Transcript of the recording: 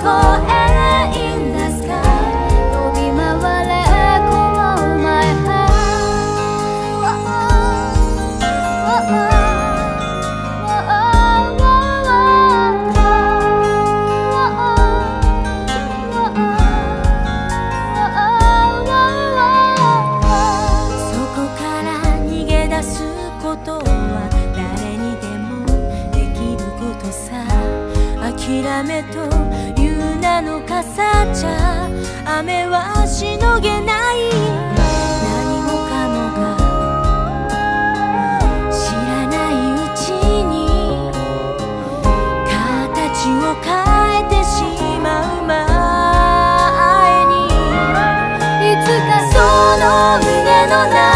こえいんですか？飛び回れこの前そこから逃げ出すこと諦めという名の傘じゃ雨はしのげない。何もかもが知らないうちに。形を変えてしまう前に。いつかその胸の中